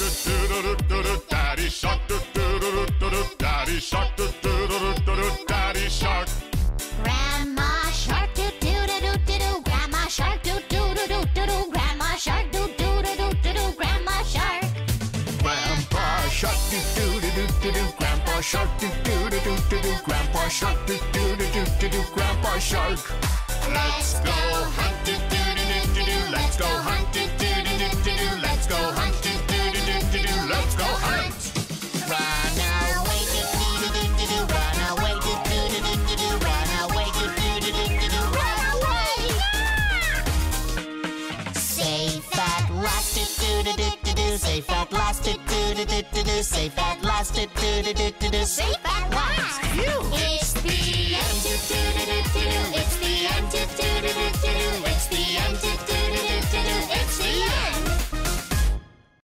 Daddy shark. Daddy shark. Daddy shark. Grandma shark. Grandma shark. Grandma shark. Grandma shark. Grandpa shark. Grandpa shark. Grandpa shark. Grandpa shark. Safe at last, It do do do do do. Safe at last, It do do do do do. Safe at last.